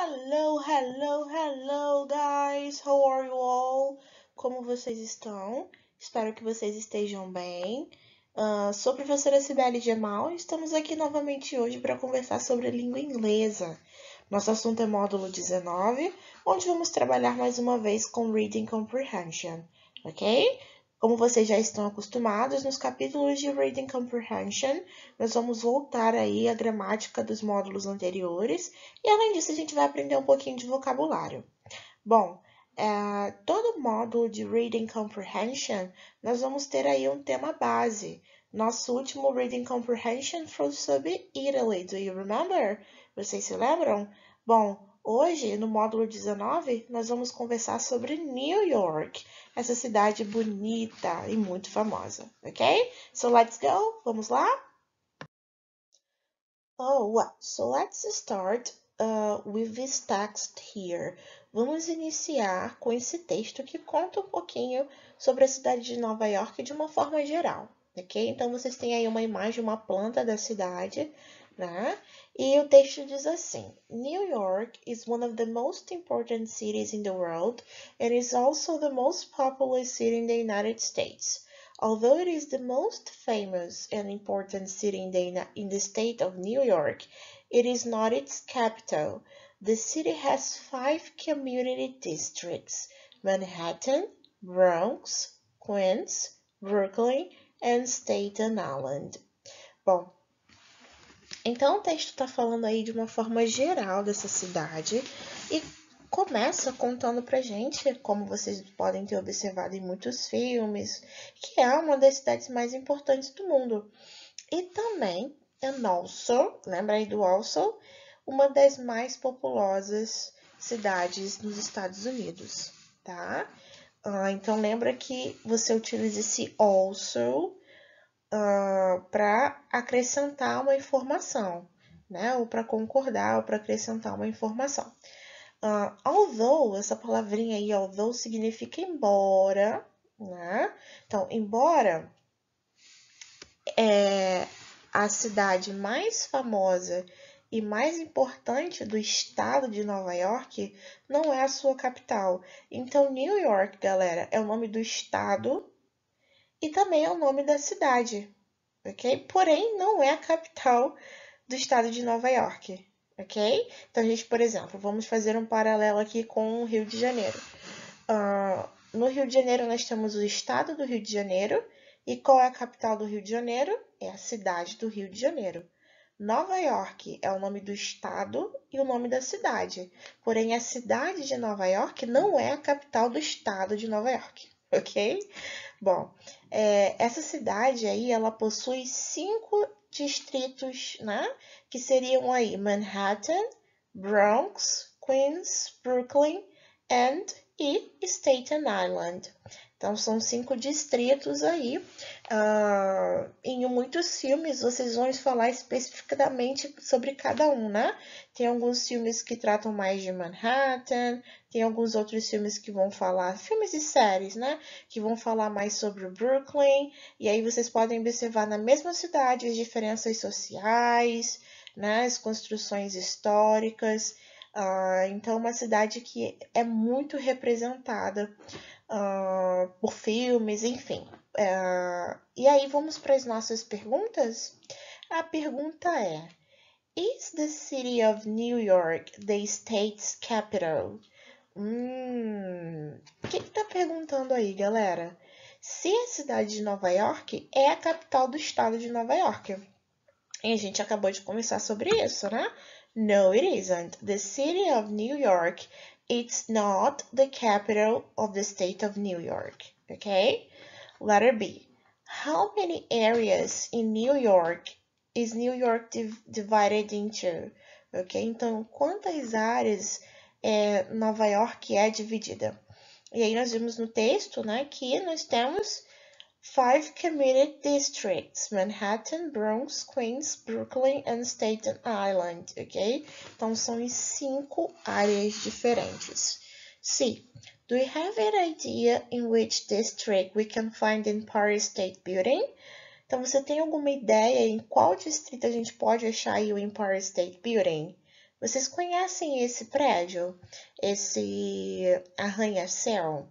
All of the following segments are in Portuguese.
Hello, hello, hello, guys! How are you all? Como vocês estão? Espero que vocês estejam bem. Uh, sou a professora Sibeli Gemal e estamos aqui novamente hoje para conversar sobre a língua inglesa. Nosso assunto é módulo 19, onde vamos trabalhar mais uma vez com Reading Comprehension, ok? Como vocês já estão acostumados, nos capítulos de Reading Comprehension, nós vamos voltar aí à gramática dos módulos anteriores e, além disso, a gente vai aprender um pouquinho de vocabulário. Bom, é, todo módulo de Reading Comprehension, nós vamos ter aí um tema base. Nosso último Reading Comprehension foi sobre Italy, do you remember? Vocês se lembram? Bom, Hoje, no módulo 19, nós vamos conversar sobre New York, essa cidade bonita e muito famosa, ok? So let's go, vamos lá? Oh, well, so let's start uh, with this text here. Vamos iniciar com esse texto que conta um pouquinho sobre a cidade de Nova York de uma forma geral, ok? Então, vocês têm aí uma imagem, uma planta da cidade, né? E o texto diz assim: New York is one of the most important cities in the world and is also the most populous city in the United States. Although it is the most famous and important city in the, in the state of New York, it is not its capital. The city has five community districts Manhattan, Bronx, Queens, Brooklyn, and Staten Island. Bom, então, o texto está falando aí de uma forma geral dessa cidade e começa contando pra gente, como vocês podem ter observado em muitos filmes, que é uma das cidades mais importantes do mundo. E também, and also, lembra aí do also, uma das mais populosas cidades nos Estados Unidos, tá? Ah, então, lembra que você utiliza esse also uh, ah, para acrescentar uma informação, né? Ou para concordar, ou para acrescentar uma informação. Uh, although, essa palavrinha aí, although, significa embora, né? Então, embora é a cidade mais famosa e mais importante do estado de Nova York, não é a sua capital. Então, New York, galera, é o nome do estado e também é o nome da cidade, ok? Porém, não é a capital do estado de Nova York, ok? Então, a gente, por exemplo, vamos fazer um paralelo aqui com o Rio de Janeiro. Uh, no Rio de Janeiro, nós temos o estado do Rio de Janeiro. E qual é a capital do Rio de Janeiro? É a cidade do Rio de Janeiro. Nova York é o nome do estado e o nome da cidade. Porém, a cidade de Nova York não é a capital do estado de Nova York, ok? Bom, é, essa cidade aí, ela possui cinco distritos, né? Que seriam aí Manhattan, Bronx, Queens, Brooklyn and e Staten Island. Então, são cinco distritos aí. Uh, em muitos filmes, vocês vão falar especificamente sobre cada um, né? Tem alguns filmes que tratam mais de Manhattan, tem alguns outros filmes que vão falar, filmes e séries, né? Que vão falar mais sobre Brooklyn. E aí vocês podem observar na mesma cidade as diferenças sociais, né? As construções históricas. Uh, então, uma cidade que é muito representada uh, por filmes, enfim. Uh, e aí vamos para as nossas perguntas? A pergunta é: Is the city of New York the state's capital? Hum, o que está perguntando aí, galera? Se a cidade de Nova York é a capital do estado de Nova York. E a gente acabou de conversar sobre isso, né? No, it isn't. The city of New York it's not the capital of the state of New York. Okay? Letter B. How many areas in New York is New York div divided into? Ok? Então, quantas áreas é, Nova York é dividida? E aí nós vimos no texto, né, que nós temos five community districts: Manhattan, Bronx, Queens, Brooklyn and Staten Island, ok? Então são em cinco áreas diferentes. C. Do you have an idea in which district we can find Empire State Building? Então você tem alguma ideia em qual distrito a gente pode achar o Empire State Building? Vocês conhecem esse prédio? Esse arranha-céu?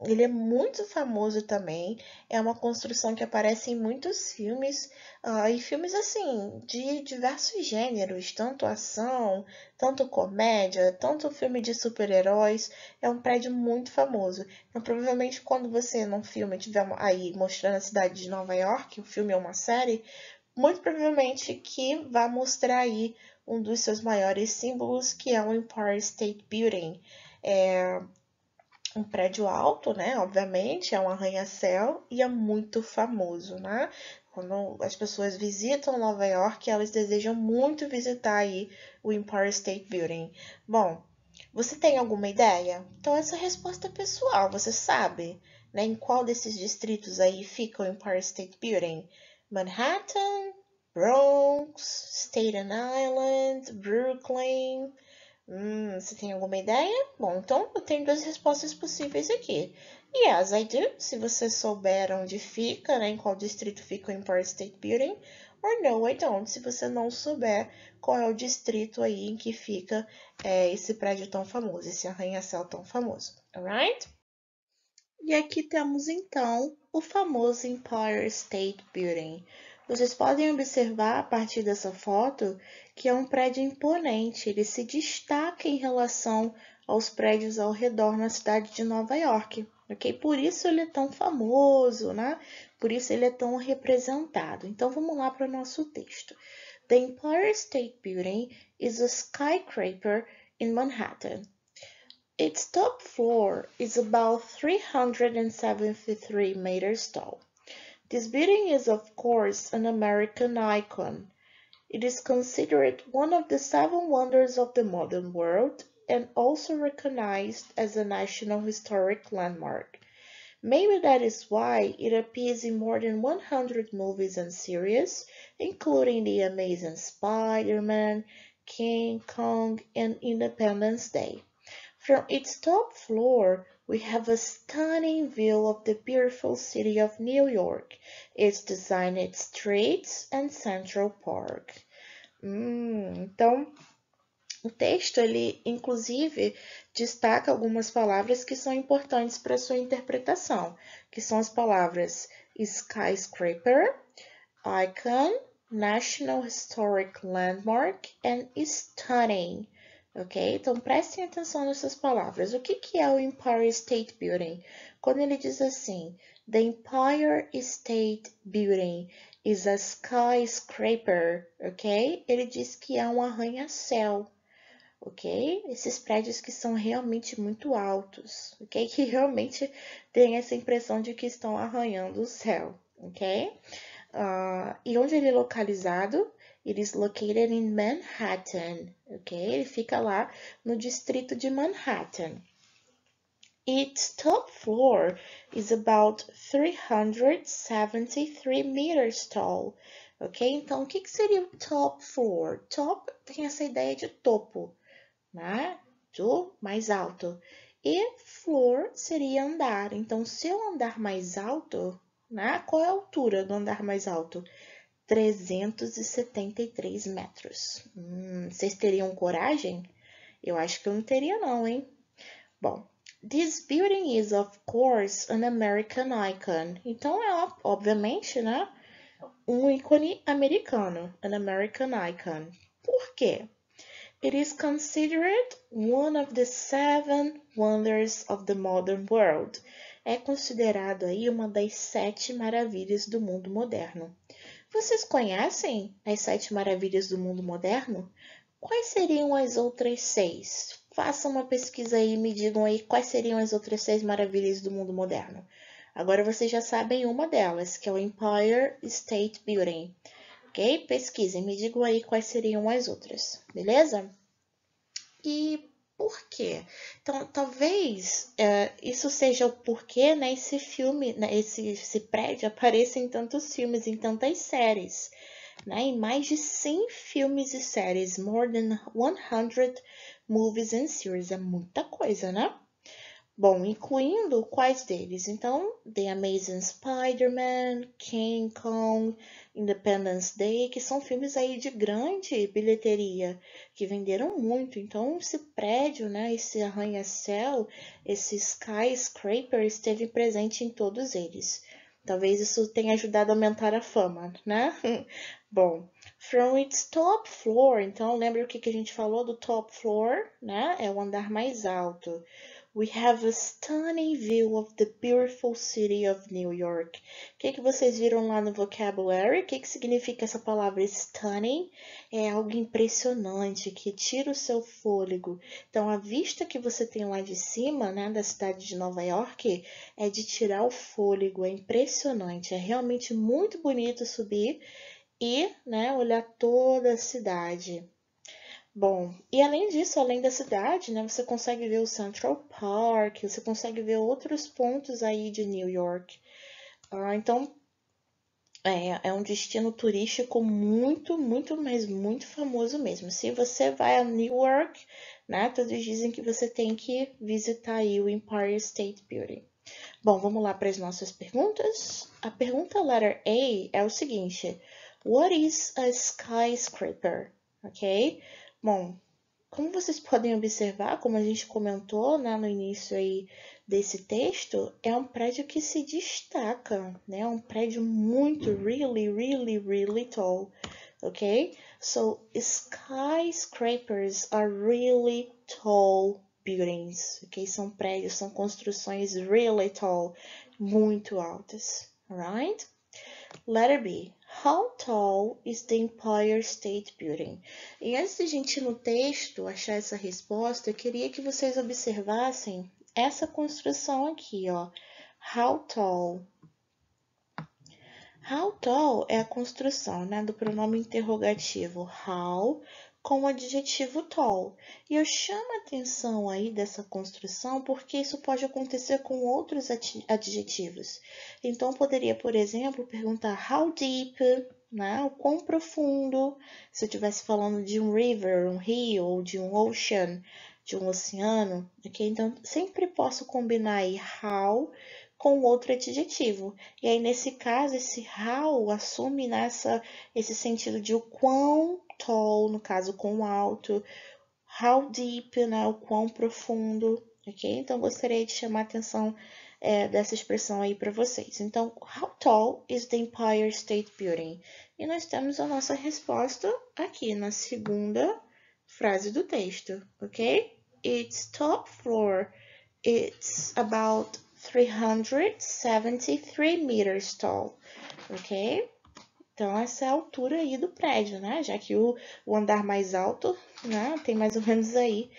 Ele é muito famoso também. É uma construção que aparece em muitos filmes, uh, e filmes assim, de diversos gêneros, tanto ação, tanto comédia, tanto filme de super-heróis. É um prédio muito famoso. Então, provavelmente, quando você num filme estiver aí mostrando a cidade de Nova York, o filme é uma série, muito provavelmente que vai mostrar aí um dos seus maiores símbolos, que é o Empire State Building. É, um prédio alto, né? Obviamente, é um arranha-céu e é muito famoso, né? Quando as pessoas visitam Nova York, elas desejam muito visitar aí o Empire State Building. Bom, você tem alguma ideia? Então essa resposta é pessoal, você sabe, né? Em qual desses distritos aí fica o Empire State Building? Manhattan, Bronx, Staten Island, Brooklyn, Hum, você tem alguma ideia? Bom, então eu tenho duas respostas possíveis aqui. Yes, I do. Se você souber onde fica, né, em qual distrito fica o Empire State Building. Or no, I don't. Se você não souber qual é o distrito aí em que fica é, esse prédio tão famoso, esse arranha-céu tão famoso. Alright? E aqui temos então o famoso Empire State Building. Vocês podem observar a partir dessa foto que é um prédio imponente, ele se destaca em relação aos prédios ao redor na cidade de Nova York, ok? Por isso ele é tão famoso, né? Por isso ele é tão representado. Então vamos lá para o nosso texto. The Empire State Building is a skyscraper in Manhattan. Its top floor is about 373 meters tall. This building is of course an American icon. It is considered one of the seven wonders of the modern world and also recognized as a National Historic Landmark. Maybe that is why it appears in more than 100 movies and series, including The Amazing Spider-Man, King Kong, and Independence Day. From its top floor, we have a stunning view of the beautiful city of New York, its designed streets and Central Park. Hum, então, o texto, ele inclusive destaca algumas palavras que são importantes para sua interpretação, que são as palavras skyscraper, icon, National Historic Landmark and stunning. Ok? Então prestem atenção nessas palavras. O que, que é o Empire State Building? Quando ele diz assim, The Empire State Building is a skyscraper, ok? Ele diz que é um arranha-céu, ok? Esses prédios que são realmente muito altos, ok? Que realmente tem essa impressão de que estão arranhando o céu, ok? Uh, e onde ele é localizado? It is located in Manhattan, ok? Ele fica lá no distrito de Manhattan. Its top floor is about 373 meters tall, ok? Então, o que, que seria o top floor? Top tem essa ideia de topo, né? Do mais alto. E floor seria andar. Então, se eu andar mais alto, né? Qual é a altura do andar mais alto? 373 metros. Hum, vocês teriam coragem? Eu acho que eu não teria não, hein? Bom, this building is of course an American icon. Então é obviamente, né, um ícone americano, an American icon. Por quê? It is considered one of the seven wonders of the modern world. É considerado aí uma das sete maravilhas do mundo moderno. Vocês conhecem as sete maravilhas do mundo moderno? Quais seriam as outras seis? Façam uma pesquisa aí e me digam aí quais seriam as outras seis maravilhas do mundo moderno. Agora vocês já sabem uma delas, que é o Empire State Building. Ok? Pesquisem, me digam aí quais seriam as outras, beleza? E por quê? Então, talvez uh, isso seja o porquê né, esse filme, né, esse, esse prédio apareça em tantos filmes, em tantas séries. Né, em mais de 100 filmes e séries, more than 100 movies and series, é muita coisa, né? Bom, incluindo quais deles? Então, The Amazing Spider-Man, King Kong, Independence Day, que são filmes aí de grande bilheteria, que venderam muito. Então, esse prédio, né, esse arranha-céu, esse skyscraper esteve presente em todos eles. Talvez isso tenha ajudado a aumentar a fama, né? Bom, from its top floor, então lembra o que, que a gente falou do top floor, né? É o andar mais alto. We have a stunning view of the beautiful city of New York. O que, que vocês viram lá no vocabulary? O que, que significa essa palavra stunning? É algo impressionante, que tira o seu fôlego. Então, a vista que você tem lá de cima, né, da cidade de Nova York, é de tirar o fôlego. É impressionante. É realmente muito bonito subir e né, olhar toda a cidade. Bom, e além disso, além da cidade, né, você consegue ver o Central Park, você consegue ver outros pontos aí de New York. Ah, então, é, é um destino turístico muito, muito, mas muito famoso mesmo. Se você vai a New York, né, todos dizem que você tem que visitar aí o Empire State Building. Bom, vamos lá para as nossas perguntas. A pergunta letter A é o seguinte: What is a skyscraper? Ok? Bom, como vocês podem observar, como a gente comentou né, no início aí desse texto, é um prédio que se destaca, né? É um prédio muito, really, really, really tall, ok? So, skyscrapers are really tall buildings, ok? São prédios, são construções really tall, muito altas, alright? Letter B. How tall is the Empire State Building? E antes de a gente ir no texto achar essa resposta, eu queria que vocês observassem essa construção aqui, ó. How tall. How tall é a construção, né, do pronome interrogativo how com o adjetivo tall. E eu chamo a atenção aí dessa construção porque isso pode acontecer com outros adjetivos. Então, poderia, por exemplo, perguntar how deep, né? O quão profundo, se eu estivesse falando de um river, um rio, ou de um ocean, de um oceano, ok? Então, sempre posso combinar aí how com outro adjetivo. E aí, nesse caso, esse how assume nessa, esse sentido de o quão tall, no caso com alto, how deep, né, o quão profundo, ok? Então, gostaria de chamar a atenção é, dessa expressão aí para vocês. Então, how tall is the Empire State Building? E nós temos a nossa resposta aqui na segunda frase do texto, ok? Its top floor, it's about 373 meters tall, ok? Então, essa é a altura aí do prédio, né? Já que o, o andar mais alto, né, tem mais ou menos aí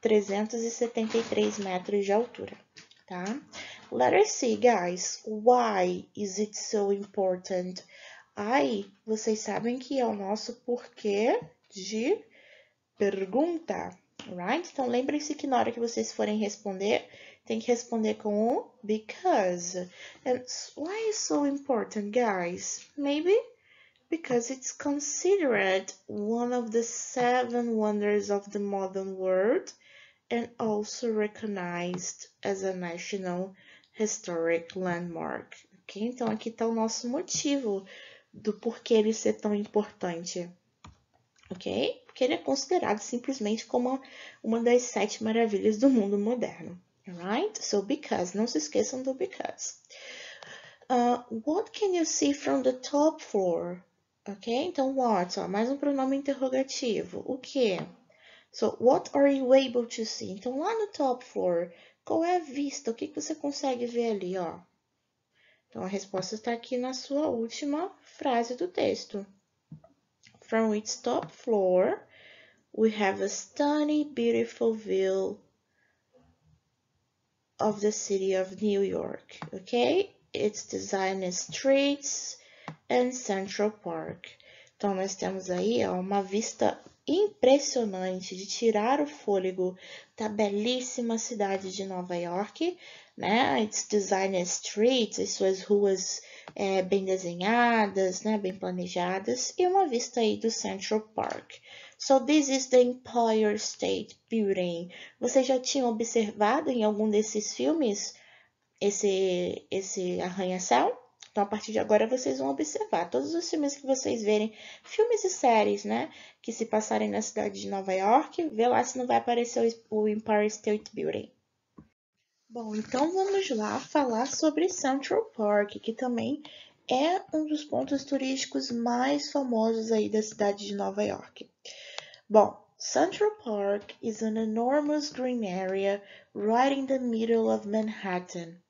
373 metros de altura, tá? Letter C, guys. Why is it so important? Aí, vocês sabem que é o nosso porquê de pergunta, right? Então, lembrem-se que na hora que vocês forem responder, tem que responder com o because. And why is so important, guys? Maybe because it's considered one of the seven wonders of the modern world and also recognized as a national historic landmark. Ok? Então aqui está o nosso motivo do porquê ele ser tão importante. Ok? Porque ele é considerado simplesmente como uma das sete maravilhas do mundo moderno. Alright? So, because. Não se esqueçam do because. Uh, what can you see from the top floor? Ok? Então, what? Ó, mais um pronome interrogativo. O que? So, what are you able to see? Então, lá no top floor, qual é a vista? O que, que você consegue ver ali, ó? Então, a resposta está aqui na sua última frase do texto. From its top floor, we have a stunning, beautiful view of the city of New York, okay? Its design streets and Central Park. Então, nós temos aí ó, uma vista impressionante de tirar o fôlego da belíssima cidade de Nova York, né? Its design streets, as suas ruas é, bem desenhadas, né? Bem planejadas, e uma vista aí do Central Park. So this is the Empire State Building. Você já tinha observado em algum desses filmes esse, esse arranha-céu? Então, a partir de agora, vocês vão observar todos os filmes que vocês verem, filmes e séries, né, que se passarem na cidade de Nova York, vê lá se não vai aparecer o Empire State Building. Bom, então vamos lá falar sobre Central Park, que também é um dos pontos turísticos mais famosos aí da cidade de Nova York. Central Park is an enormous green area right in the middle of Manhattan.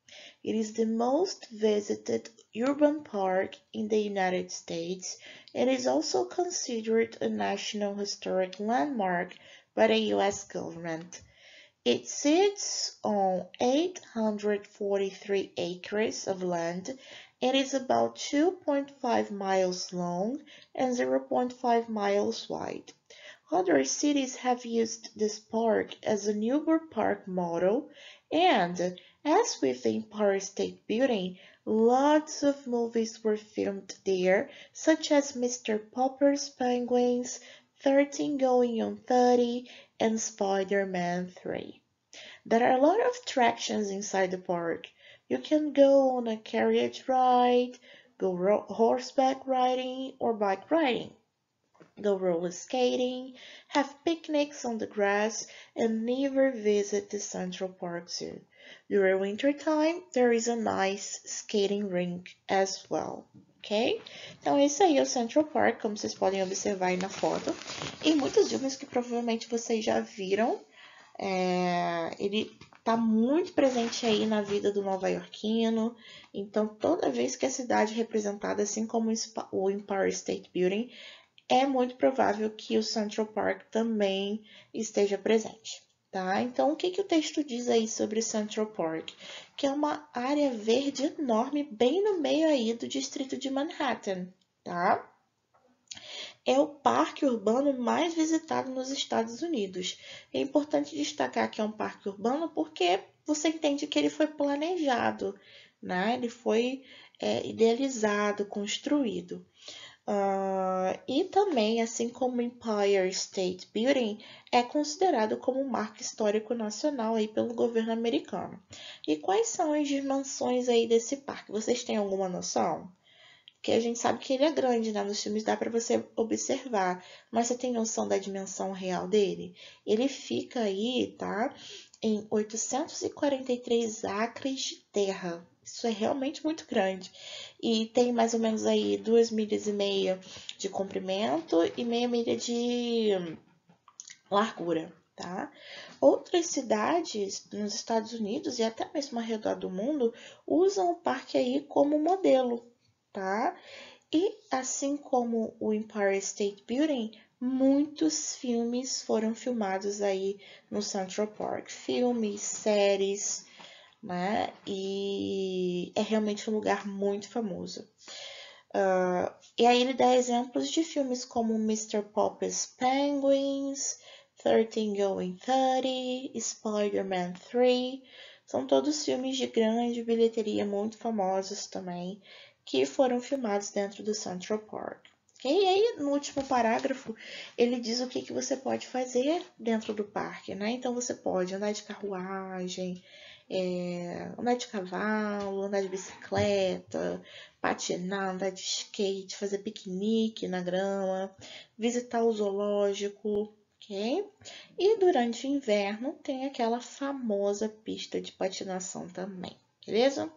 It is the most visited urban park in the United States and is also considered a National Historic Landmark by the U.S. government. It sits on 843 acres of land and is about 2.5 miles long and 0.5 miles wide. Other cities have used this park as a Newburgh Park model and, as with the Empire State Building, lots of movies were filmed there, such as Mr. Popper's Penguins, 13 Going on 30, and Spider-Man 3. There are a lot of attractions inside the park. You can go on a carriage ride, go horseback riding or bike riding, go roller skating, have picnics on the grass, and never visit the Central Park Zoo. During winter time, there is a nice skating rink as well. Ok? Então, esse aí é o Central Park, como vocês podem observar aí na foto. E muitos filmes que provavelmente vocês já viram. É, ele está muito presente aí na vida do nova-iorquino. Então, toda vez que a cidade é representada, assim como o Empire State Building, é muito provável que o Central Park também esteja presente. Tá? Então, o que, que o texto diz aí sobre Central Park? Que é uma área verde enorme bem no meio aí do distrito de Manhattan, tá? é o parque urbano mais visitado nos Estados Unidos. É importante destacar que é um parque urbano porque você entende que ele foi planejado, né? ele foi é, idealizado, construído. Uh, e também, assim como Empire State Building, é considerado como um marco histórico nacional aí pelo governo americano. E quais são as dimensões aí desse parque? Vocês têm alguma noção? que a gente sabe que ele é grande, né? Nos filmes dá para você observar, mas você tem noção da dimensão real dele? Ele fica aí, tá? Em 843 acres de terra. Isso é realmente muito grande. E tem mais ou menos aí duas milhas e meia de comprimento e meia milha de largura, tá? Outras cidades nos Estados Unidos e até mesmo ao redor do mundo usam o parque aí como modelo, tá? E assim como o Empire State Building, muitos filmes foram filmados aí no Central Park. Filmes, séries, né? E é realmente um lugar muito famoso. Uh, e aí ele dá exemplos de filmes como Mr. Popper's Penguins, 13 Going 30, Spider-Man 3. São todos filmes de grande bilheteria, muito famosos também que foram filmados dentro do Central Park. E aí, no último parágrafo, ele diz o que, que você pode fazer dentro do parque, né? Então, você pode andar de carruagem, é, andar de cavalo, andar de bicicleta, patinar, andar de skate, fazer piquenique na grama, visitar o zoológico, ok? E durante o inverno tem aquela famosa pista de patinação também beleza?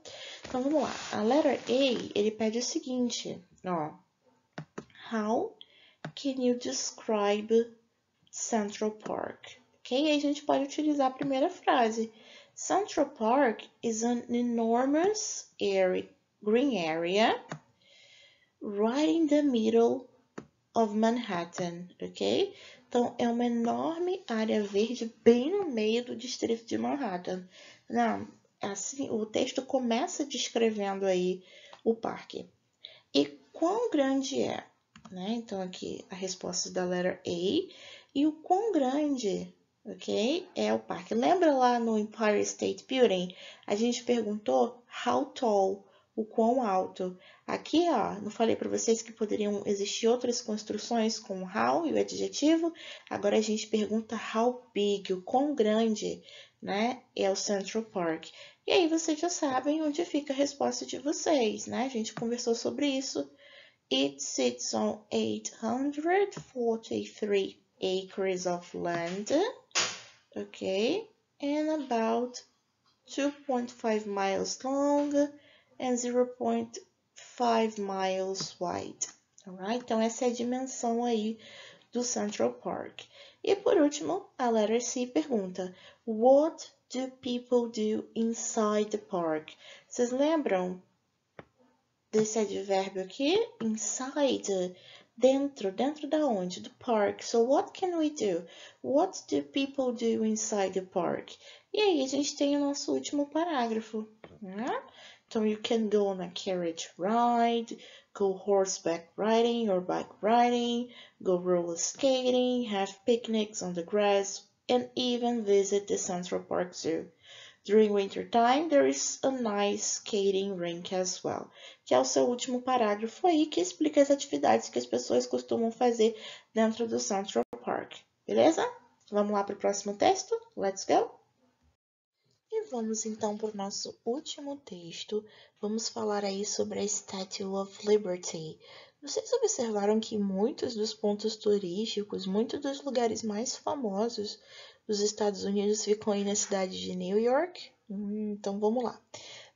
Então vamos lá. A letra A, ele pede o seguinte, ó. How can you describe Central Park? Ok? Aí a gente pode utilizar a primeira frase. Central Park is an enormous area, green area right in the middle of Manhattan, ok? Então, é uma enorme área verde bem no meio do distrito de Manhattan. Não, assim, o texto começa descrevendo aí o parque. E quão grande é? Né? Então, aqui a resposta da letra A. E o quão grande, ok? É o parque. Lembra lá no Empire State Building? A gente perguntou how tall, o quão alto. Aqui, ó, não falei para vocês que poderiam existir outras construções com how e o adjetivo? Agora a gente pergunta how big, o quão grande, né, é o Central Park. E aí vocês já sabem onde fica a resposta de vocês, né? A gente conversou sobre isso. It sits on 843 acres of land, okay, and about 2.5 miles long and 0.5 miles wide. Alright? Então, essa é a dimensão aí do Central Park. E por último, a letra C pergunta: What do people do inside the park? Vocês lembram desse advérbio aqui? Inside. Dentro. Dentro da onde? Do park. So what can we do? What do people do inside the park? E aí a gente tem o nosso último parágrafo. Né? Então, you can go on a carriage ride, go horseback riding or bike riding, go roller skating, have picnics on the grass, and even visit the Central Park Zoo. During winter time, there is a nice skating rink as well. Que é o seu último parágrafo aí que explica as atividades que as pessoas costumam fazer dentro do Central Park. Beleza? Vamos lá para o próximo texto? Let's go! E vamos então para o nosso último texto. Vamos falar aí sobre a Statue of Liberty. Vocês observaram que muitos dos pontos turísticos, muitos dos lugares mais famosos dos Estados Unidos ficam aí na cidade de New York? Então vamos lá.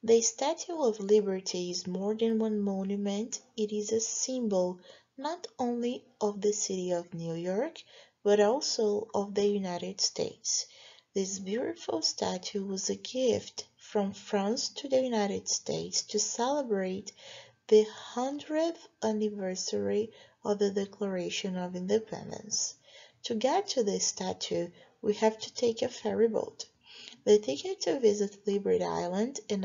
The Statue of Liberty is more than one monument. It is a symbol not only of the city of New York, but also of the United States. This beautiful statue was a gift from France to the United States to celebrate the 100th anniversary of the Declaration of Independence. To get to the statue, we have to take a ferry boat. The ticket to visit Liberty Island and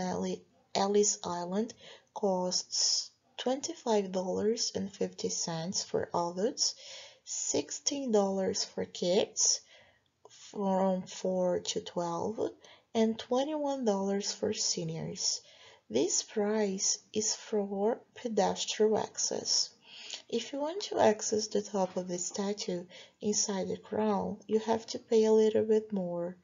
Ellis Island costs $25.50 for adults, $16 for kids, from 4 to 12 and $21 for seniors. This price is for pedestrian access. If you want to access the top of the statue inside the crown, you have to pay a little bit more.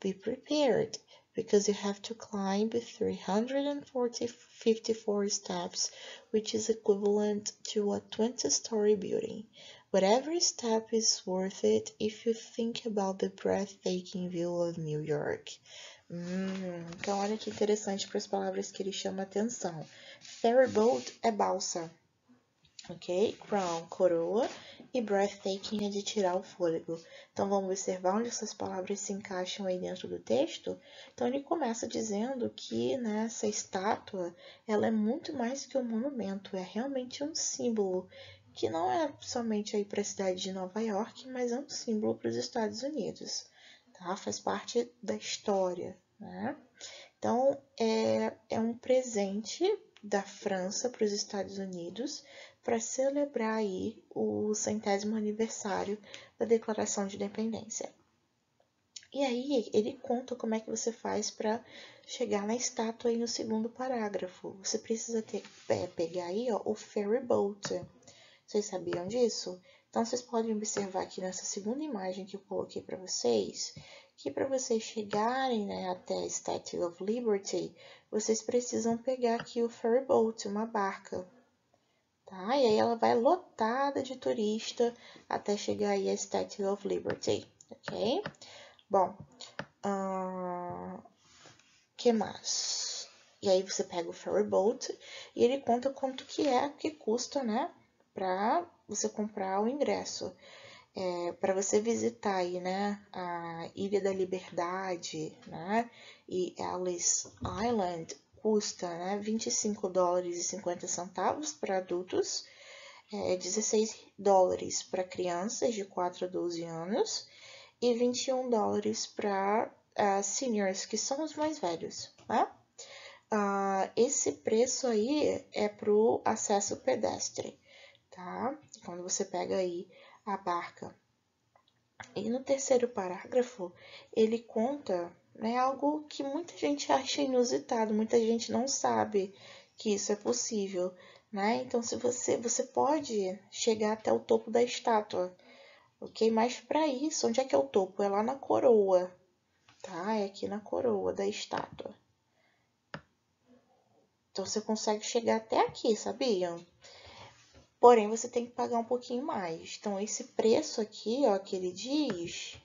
Be prepared because you have to climb 354 steps, which is equivalent to a 20-story building. But every step is worth it if you think about the breathtaking view of New York. Hum, então, olha que interessante para as palavras que ele chama atenção. Ferryboat é balsa, ok? Crown, coroa, e breathtaking é de tirar o fôlego. Então, vamos observar onde essas palavras se encaixam aí dentro do texto? Então, ele começa dizendo que né, essa estátua, ela é muito mais que um monumento, é realmente um símbolo que não é somente aí para a cidade de Nova York, mas é um símbolo para os Estados Unidos, tá? Faz parte da história, né? Então, é, é um presente da França para os Estados Unidos para celebrar aí o centésimo aniversário da Declaração de Independência. E aí ele conta como é que você faz para chegar na estátua aí no segundo parágrafo. Você precisa ter, é, pegar aí ó, o ferry boat, vocês sabiam disso? Então, vocês podem observar aqui nessa segunda imagem que eu coloquei para vocês, que para vocês chegarem né, até a Statue of Liberty, vocês precisam pegar aqui o ferry boat, uma barca. Tá? E aí ela vai lotada de turista até chegar aí a Statue of Liberty, ok? Bom, uh, que mais? E aí você pega o ferry boat e ele conta quanto que é, que custa, né? para você comprar o ingresso. É, para você visitar aí, né, a Ilha da Liberdade, né, e Alice Island custa, né, 25 dólares e 50 centavos para adultos, é, 16 dólares para crianças de 4 a 12 anos e 21 dólares para uh, seniors, que são os mais velhos, né? Uh, esse preço aí é para o acesso pedestre tá? Quando você pega aí a barca. E no terceiro parágrafo, ele conta né, algo que muita gente acha inusitado, muita gente não sabe que isso é possível. né? Então, se você, você pode chegar até o topo da estátua, ok? Mas para isso, onde é que é o topo? É lá na coroa, tá? É aqui na coroa da estátua. Então, você consegue chegar até aqui, sabiam? Porém, você tem que pagar um pouquinho mais. Então, esse preço aqui, ó, que ele diz,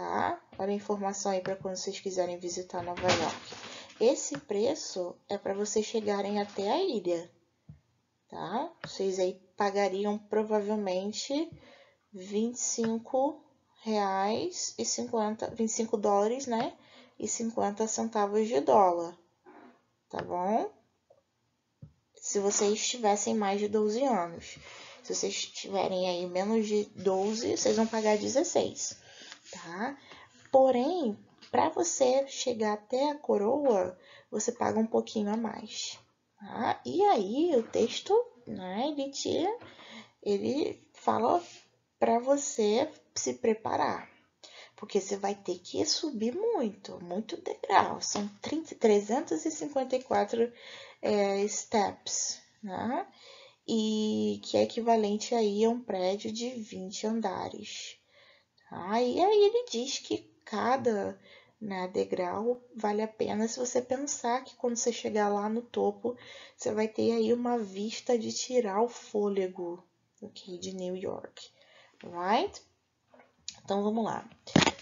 tá? Olha a informação aí para quando vocês quiserem visitar Nova York. Esse preço é para vocês chegarem até a ilha, tá? Vocês aí pagariam provavelmente 25 reais e 50, 25 dólares, né? E 50 centavos de dólar, tá bom? Se vocês tivessem mais de 12 anos. Se vocês tiverem aí menos de 12, vocês vão pagar 16, tá? Porém, para você chegar até a coroa, você paga um pouquinho a mais, tá? E aí, o texto, né, ele te, ele fala para você se preparar. Porque você vai ter que subir muito, muito degrau. São 30, 354 é, steps, né? E que é equivalente aí a um prédio de 20 andares. E aí ele diz que cada né, degrau vale a pena se você pensar que quando você chegar lá no topo, você vai ter aí uma vista de tirar o fôlego, ok, de New York, right? Então vamos lá.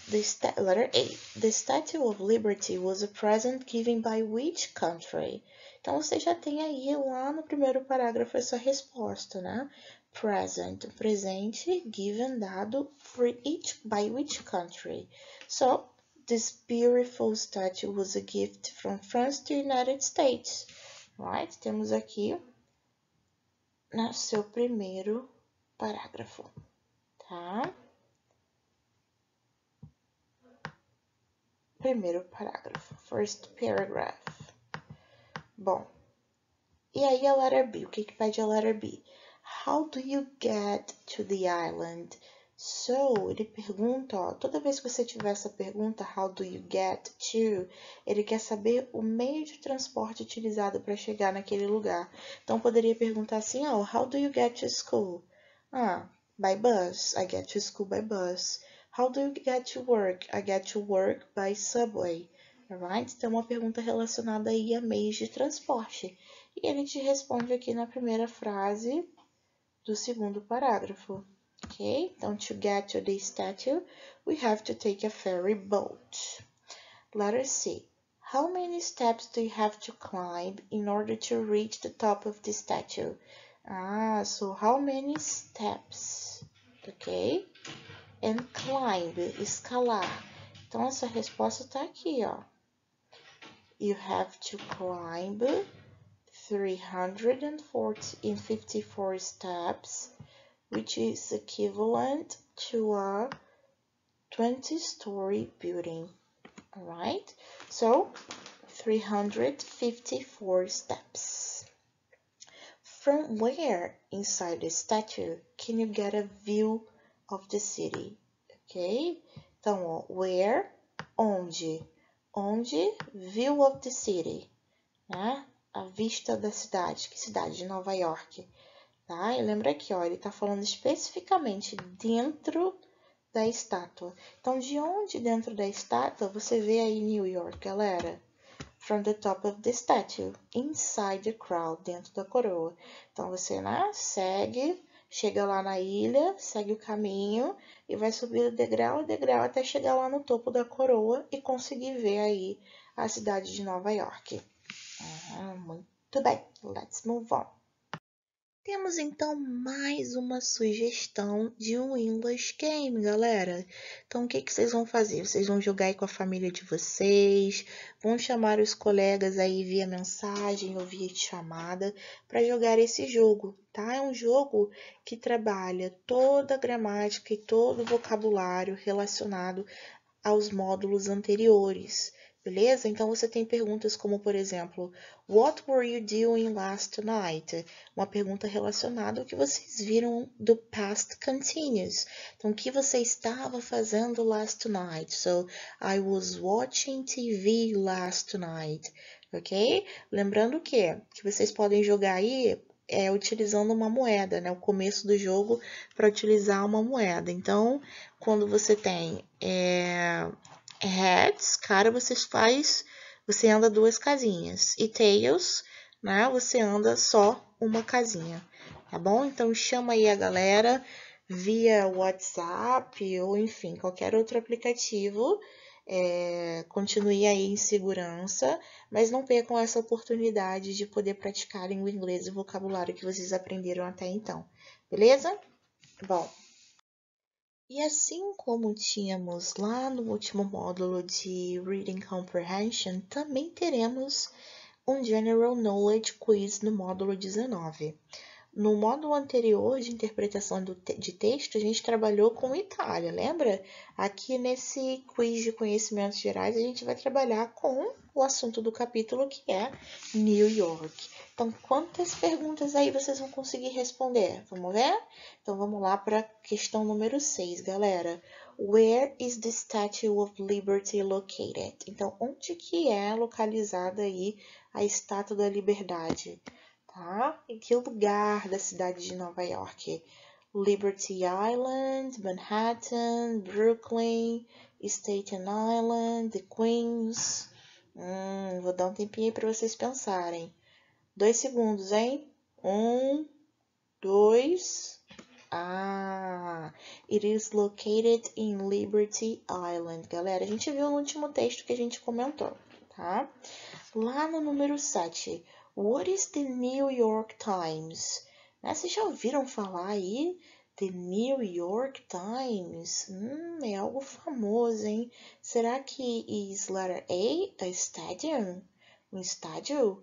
The letter A. The Statue of Liberty was a present given by which country? Então você já tem aí lá no primeiro parágrafo essa resposta, né? Present, presente, given, dado, for each, by which country? So, This beautiful statue was a gift from France to United States. Right? Temos aqui no seu primeiro parágrafo, tá? Primeiro parágrafo, first paragraph. Bom, e aí a letter B, o que que pede a letter B? How do you get to the island? So, ele pergunta, ó, toda vez que você tiver essa pergunta, how do you get to? Ele quer saber o meio de transporte utilizado para chegar naquele lugar. Então, poderia perguntar assim, ó, how do you get to school? Ah, by bus. I get to school by bus. How do you get to work? I get to work by subway. Alright? Então, uma pergunta relacionada aí a meios de transporte. E ele te responde aqui na primeira frase do segundo parágrafo. Okay, então to get to the statue, we have to take a ferry boat. Letter C. How many steps do you have to climb in order to reach the top of the statue? Ah, so how many steps? Ok? And climb, escalar. Então, essa resposta está aqui, ó. You have to climb 354 steps which is equivalent to a 20-story building. Alright, so 354 steps. From where inside the statue can you get a view of the city? Ok? Então, ó, where, onde? Onde, view of the city, né? A vista da cidade. Que cidade? Nova York tá? E lembra aqui, ó, ele tá falando especificamente dentro da estátua. Então, de onde dentro da estátua você vê aí New York, galera? From the top of the statue, inside the crowd, dentro da coroa. Então, você né, segue, chega lá na ilha, segue o caminho e vai subir degrau a degrau até chegar lá no topo da coroa e conseguir ver aí a cidade de Nova York. Ah, muito bem, let's move on. Temos então mais uma sugestão de um English Game, galera. Então, o que, que vocês vão fazer? Vocês vão jogar aí com a família de vocês, vão chamar os colegas aí via mensagem ou via chamada para jogar esse jogo, tá? É um jogo que trabalha toda a gramática e todo o vocabulário relacionado aos módulos anteriores beleza? Então você tem perguntas como, por exemplo, What were you doing last night? Uma pergunta relacionada ao que vocês viram do past continuous. Então, o que você estava fazendo last night? So, I was watching TV last night. Ok? Lembrando que, que vocês podem jogar aí é, utilizando uma moeda, né? O começo do jogo para utilizar uma moeda. Então, quando você tem é, heads, cara, você faz, você anda duas casinhas. E tails, né? Você anda só uma casinha, tá bom? Então chama aí a galera via WhatsApp ou enfim, qualquer outro aplicativo. É, continue aí em segurança, mas não percam essa oportunidade de poder praticar o inglês e o vocabulário que vocês aprenderam até então, beleza? Bom, e assim como tínhamos lá no último módulo de Reading Comprehension, também teremos um General Knowledge Quiz no módulo 19. No módulo anterior de interpretação de texto, a gente trabalhou com Itália, lembra? Aqui nesse quiz de conhecimentos gerais, a gente vai trabalhar com o assunto do capítulo que é New York. Então, quantas perguntas aí vocês vão conseguir responder? Vamos ver? Então, vamos lá para a questão número 6, galera. Where is the Statue of Liberty located? Então, onde que é localizada aí a Estátua da Liberdade? Tá? Em que lugar da cidade de Nova York? Liberty Island, Manhattan, Brooklyn, Staten Island, The Queens. Hum, vou dar um tempinho aí para vocês pensarem. Dois segundos, hein? Um, dois. Ah, it is located in Liberty Island. Galera, a gente viu no último texto que a gente comentou, tá? Lá no número 7, what is the New York Times? Né? Vocês já ouviram falar aí? The New York Times? Hum, é algo famoso, hein? Será que is letter A, a stadium? Um estádio?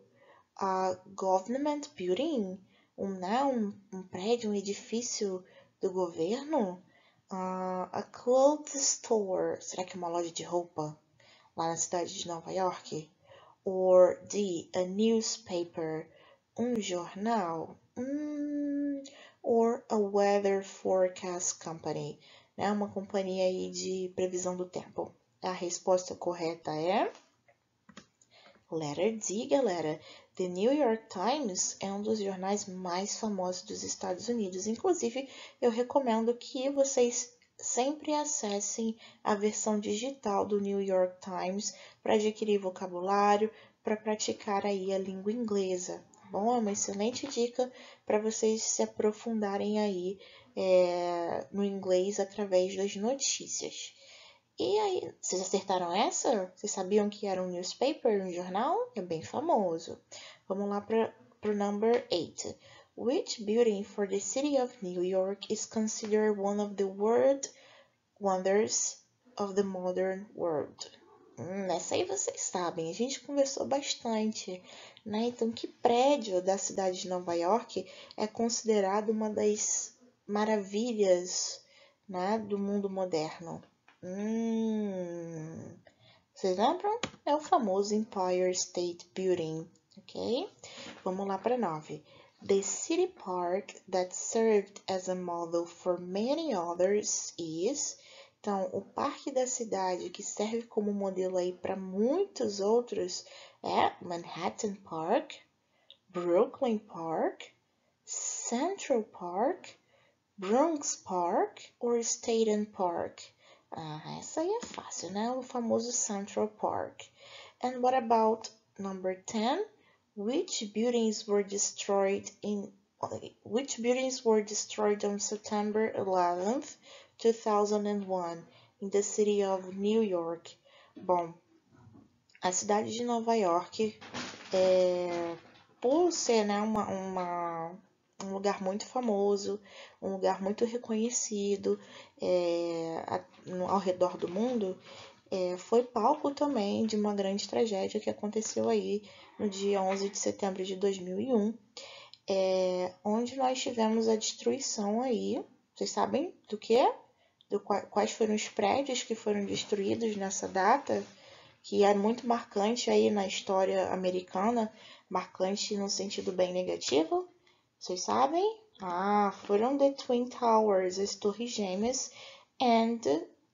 A government building? um, né, um, um prédio, um edifício do governo? Uh, a clothes store, será que é uma loja de roupa lá na cidade de Nova York? Or D, a newspaper, um jornal? Hmm, or a weather forecast company, né, uma companhia aí de previsão do tempo. A resposta correta é letter D, galera. The New York Times é um dos jornais mais famosos dos Estados Unidos. Inclusive, eu recomendo que vocês sempre acessem a versão digital do New York Times para adquirir vocabulário, para praticar aí a língua inglesa. Tá bom, é uma excelente dica para vocês se aprofundarem aí é, no inglês através das notícias. E aí, vocês acertaram essa? Vocês sabiam que era um newspaper, um jornal? É bem famoso. Vamos lá para o number 8. Which building for the city of New York is considered one of the world wonders of the modern world? Hum, essa aí vocês sabem, a gente conversou bastante, né? Então, que prédio da cidade de Nova York é considerado uma das maravilhas né, do mundo moderno? Hum, vocês lembram? É o famoso Empire State Building, ok? Vamos lá para 9. The city park that served as a model for many others is. Então, o parque da cidade que serve como modelo aí para muitos outros é Manhattan Park, Brooklyn Park, Central Park, Bronx Park ou Staten Park. Ah, essa aí é fácil, né? O famoso Central Park. And what about number 10? Which buildings were destroyed in which buildings were destroyed on September 11th, 2001 in the city of New York? Bom, a cidade de Nova York é, por ser né, uma, uma um lugar muito famoso, um lugar muito reconhecido é, ao redor do mundo, é, foi palco também de uma grande tragédia que aconteceu aí no dia 11 de setembro de 2001, é, onde nós tivemos a destruição aí, vocês sabem do que? Do quais foram os prédios que foram destruídos nessa data, que é muito marcante aí na história americana, marcante no sentido bem negativo, vocês sabem? Ah, foram The Twin Towers, as Torres Gêmeas, and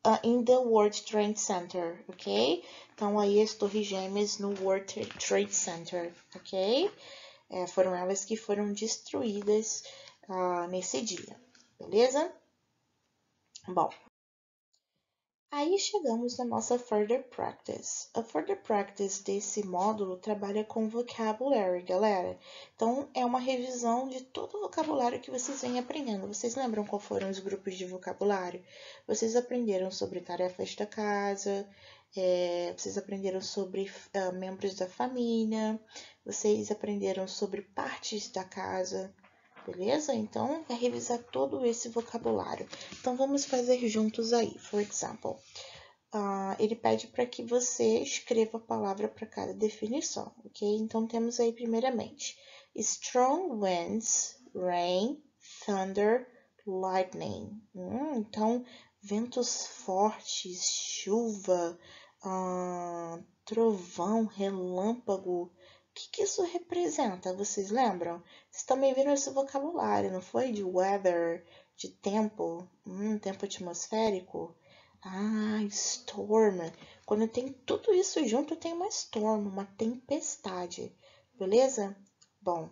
uh, in the World Trade Center, ok? Então, aí as Torres Gêmeas no World Trade Center, ok? é, foram elas que foram destruídas uh, nesse dia, beleza? Bom, Aí chegamos na nossa Further Practice. A Further Practice desse módulo trabalha com vocabulary, galera. Então, é uma revisão de todo o vocabulário que vocês vêm aprendendo. Vocês lembram qual foram os grupos de vocabulário? Vocês aprenderam sobre tarefas da casa, é, vocês aprenderam sobre uh, membros da família, vocês aprenderam sobre partes da casa, beleza? Então, vai revisar todo esse vocabulário. Então, vamos fazer juntos aí. For example, uh, ele pede para que você escreva a palavra para cada definição, ok? Então, temos aí, primeiramente, strong winds, rain, thunder, lightning. Hum, então, ventos fortes, chuva, uh, trovão, relâmpago, que, que isso representa? Vocês lembram? Vocês também viram esse vocabulário, não foi? De weather, de tempo, hum, tempo atmosférico. Ah, storm. Quando tem tudo isso junto, tem uma storm, uma tempestade. Beleza? Bom,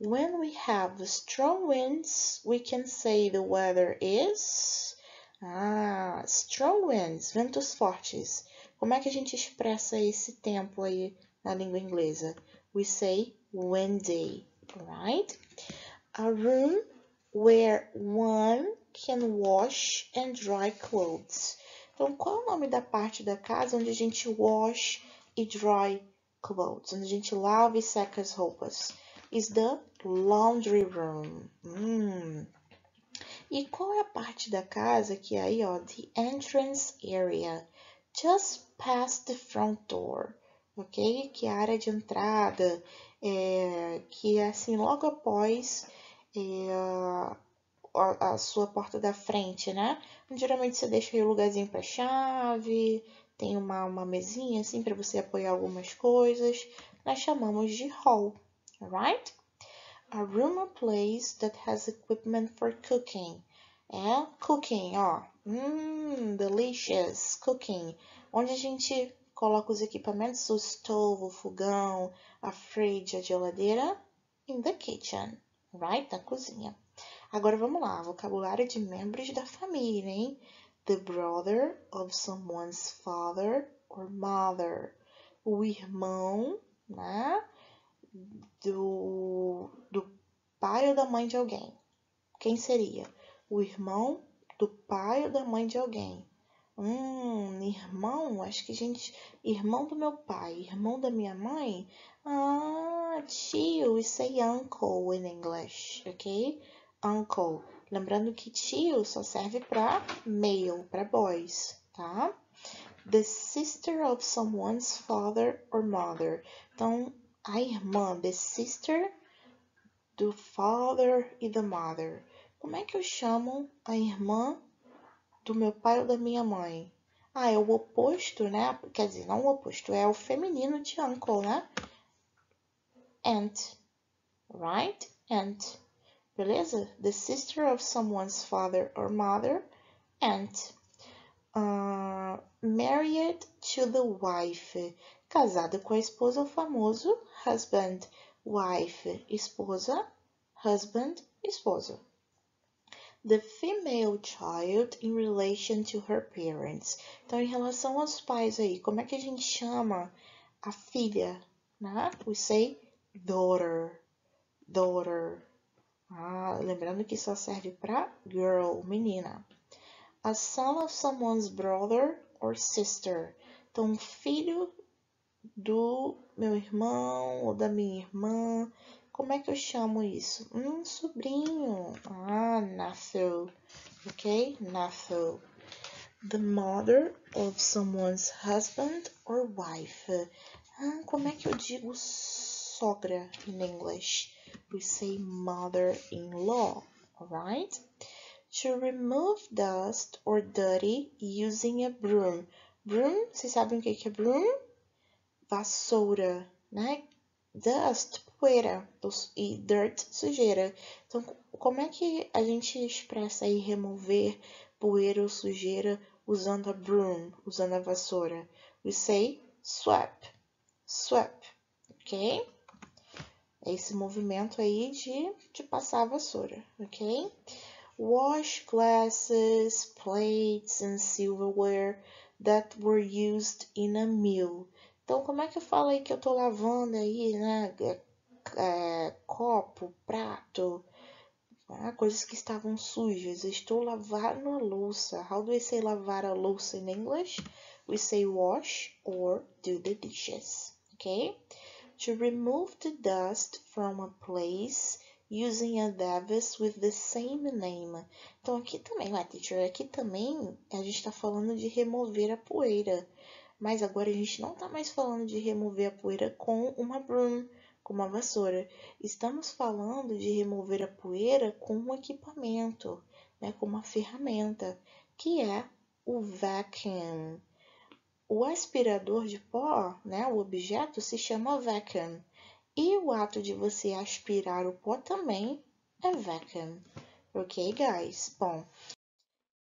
when we have strong winds, we can say the weather is. Ah, strong winds, ventos fortes. Como é que a gente expressa esse tempo aí na língua inglesa? We say windy, right? A room where one can wash and dry clothes. Então, qual é o nome da parte da casa onde a gente wash e dry clothes? Onde a gente lava e seca as roupas? Is the laundry room. Hum. E qual é a parte da casa que é aí, ó, the entrance area, just past the front door ok? Que é a área de entrada, é, que é assim logo após é, a, a, sua porta da frente, né? Geralmente você deixa aí um lugarzinho para chave, tem uma, uma mesinha assim para você apoiar algumas coisas. Nós chamamos de hall, right? A room or place that has equipment for cooking. É cooking, ó. Mmm, delicious cooking. Onde a gente Coloca os equipamentos, o stove, o fogão, a fridge, a geladeira in the kitchen, right? Na cozinha. Agora vamos lá, vocabulário de membros da família, hein? The brother of someone's father or mother. O irmão, né? Do, do pai ou da mãe de alguém. Quem seria? O irmão do pai ou da mãe de alguém. Hum, irmão, acho que gente. Irmão do meu pai, irmão da minha mãe. Ah, tio, we say uncle in English, ok? Uncle. Lembrando que tio só serve para male, para boys, tá? The sister of someone's father or mother. Então, a irmã, the sister do father e da mother. Como é que eu chamo a irmã do meu pai ou da minha mãe? Ah, é o oposto, né? Quer dizer, não o oposto, é o feminino de uncle, né? Aunt, right? Aunt. Beleza? The sister of someone's father or mother, aunt. Uh, married to the wife. Casado com a esposa, o famoso husband. Wife, esposa. Husband, esposa the female child in relation to her parents. Então, em relação aos pais aí, como é que a gente chama a filha, né? We say daughter, daughter. Ah, lembrando que só serve para girl, menina. A son of someone's brother or sister. Então, filho do meu irmão ou da minha irmã. Como é que eu chamo isso? Um sobrinho. Ah, nephew. Ok? Nephew. The mother of someone's husband or wife. Ah, como é que eu digo sogra in English? We say mother-in-law, alright? To remove dust or dirty using a broom. Broom, vocês sabem o que é broom? Vassoura, né? Dust, poeira e dirt, sujeira. Então, como é que a gente expressa aí remover poeira ou sujeira usando a broom, usando a vassoura? We say sweep, sweep, ok? É esse movimento aí de, de passar a vassoura, ok? Wash glasses, plates and silverware that were used in a meal. Então, como é que eu falo aí que eu tô lavando aí, né? É, copo, prato, né? coisas que estavam sujas. Estou lavando a louça. How do I say lavar a louça in English? We say wash or do the dishes, okay? To remove the dust from a place using a device with the same name. Então aqui também, ué, teacher, aqui também a gente está falando de remover a poeira. Mas agora a gente não está mais falando de remover a poeira com uma broom, com uma vassoura. Estamos falando de remover a poeira com um equipamento, né, com uma ferramenta, que é o vacuum. O aspirador de pó, né, o objeto, se chama vacuum. E o ato de você aspirar o pó também é vacuum. Ok, guys? Bom,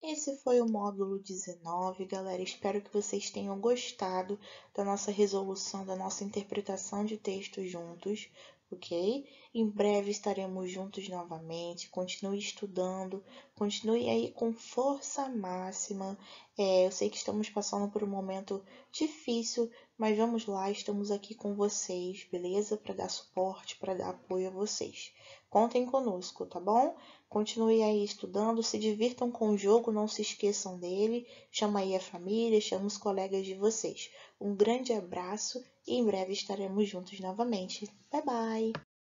esse foi o módulo 19, galera. Espero que vocês tenham gostado da nossa resolução, da nossa interpretação de texto juntos, ok? Em breve estaremos juntos novamente. Continue estudando, continue aí com força máxima. É, eu sei que estamos passando por um momento difícil, mas vamos lá, estamos aqui com vocês, beleza? Para dar suporte, para dar apoio a vocês. Contem conosco, tá bom? Continue aí estudando, se divirtam com o jogo, não se esqueçam dele. Chama aí a família, chama os colegas de vocês. Um grande abraço e em breve estaremos juntos novamente. Bye bye!